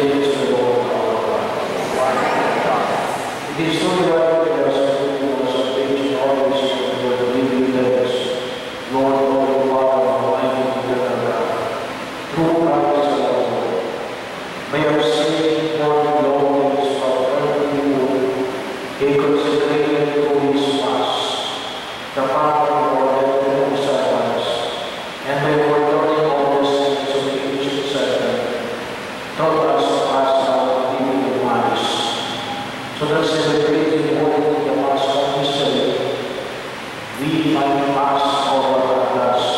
It is so Vivai em paz, ó guardadas,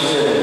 sin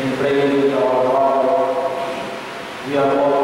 in praying with our Father. We are all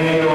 Amén.